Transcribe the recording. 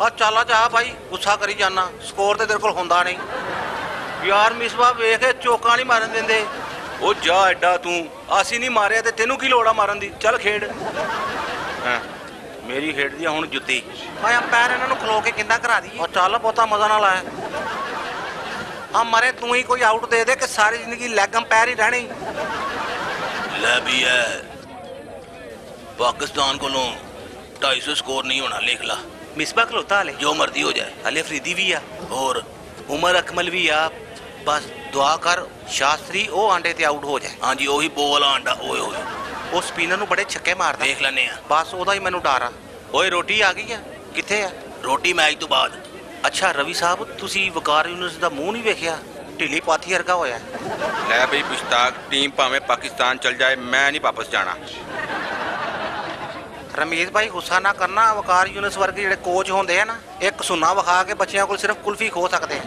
ਆ ਚੱਲ ਜਾ ਭਾਈ ਗੁੱਸਾ ਕਰੀ ਜਾਣਾ ਸਕੋਰ ਤੇ ਤੇਰੇ ਕੋਲ ਹੁੰਦਾ ਨਹੀਂ। ਯਾਰ ਮਿਸਬਾ ਵੇਖ ਚੋਕਾਂ ਨਹੀਂ ਮਾਰਨ ਦਿੰਦੇ। ਉਹ ਜਾ ਐਡਾ ਤੂੰ। ਅਸੀਂ ਨਹੀਂ ਮਾਰਿਆ ਤੇ ਤੈਨੂੰ ਕੀ ਲੋੜ ਆ ਮਾਰਨ ਦੀ? ਚੱਲ ਖੇਡ। ਹਾਂ ਮੇਰੀ ਖੇਡਦੀ ਆ ਹੁਣ ਜੁੱਤੀ। ਆਇਆ ਪੈਰ ਇਹਨਾਂ ਨੂੰ ਖਲੋ ਕੇ ਕਿੰਦਾ ਕਰਾ ਦਈਏ? ਉਹ ਚੱਲ ਬਹੁਤਾ ਮਜ਼ਾ ਨਾ ਲਾਇਆ। ਆ ਮਰੇ ਤੂੰ ਹੀ ਕੋਈ ਆਊਟ ਦੇ ਦੇ ਕਿ ਸਾਰੀ ਜ਼ਿੰਦਗੀ ਲੈਗ ਅੰਪਾਇਰ ਹੀ ਰਹਿਣੀ ਲੈ ਵੀ ਹੈ ਪਾਕਿਸਤਾਨ ਕੋਲੋਂ 250 ਸਕੋਰ ਨਹੀਂ ਹੋਣਾ ਲਿਖ ਲਾ। ਮਿਸਬਾ ਖਲੋਤਾ ਹਲੇ ਜੋ ਮਰਜ਼ੀ ਹੋ ਜਾਏ ਹਲੇ ਫਰੀਦੀ ਵੀ ਆ ਹੋਰ ਉਮਰ ਅਕਮਲ ਵੀ ਆ ਬਸ ਦੁਆ ਕਰ ਸ਼ਾਸਤਰੀ ਉਹ ਆਂਡੇ ਤੇ ਆਊਟ ਹੋ ਜਾਏ ਹਾਂਜੀ ਉਹੀ ਬੋਲ ਆਂਡਾ ਓਏ ਓਏ ਉਹ ਸਪਿਨਰ ਨੂੰ ਬੜੇ ਛੱਕੇ ਮਾਰਦਾ ਦੇਖ ਲੈਨੇ ਆ ਬਸ ਉਹਦਾ ਹੀ ਮੈਨੂੰ ਡਰ ਆ ਓਏ ਰੋਟੀ ਆ ਗਈ ਆ ਕਿੱਥੇ ਆ ਰੋਟੀ ਮੈਚ ਤੋਂ ਬਾਅਦ ਅੱਛਾ ਰਵੀ ਸਾਹਿਬ ਤੁਸੀਂ ਵਕਾਰ ਯੂਨੀਵਰਸਿਟੀ ਦਾ ਮੂੰਹ ਨਹੀਂ ਵੇਖਿਆ ਢਿੱਲੀ ਪਾਥੀ ਵਰਗਾ ਹੋਇਆ ਲੈ ਬਈ ਮੁਸ਼ਤਾਕ ਟੀਮ ਭਾਵੇਂ ਪਾਕਿਸਤਾਨ ਚਲ ਜਾਏ ਮੈਂ ਨਹੀਂ ਵਾਪਸ ਜਾਣਾ ਰਮੀਤ ਭਾਈ ਗੁੱਸਾ ਨਾ ਕਰਨਾ, ਵਕਾਰ ਯੂਨੀਵਰਸ ਵਰਗੇ ਜਿਹੜੇ ਕੋਚ ਹੁੰਦੇ ਆ ਨਾ, ਇੱਕ ਸੁਨਾ ਵਿਖਾ ਕੇ ਬੱਚਿਆਂ ਕੋਲ ਸਿਰਫ ਕੁਲਫੀ ਖੋ ਸਕਦੇ ਆ।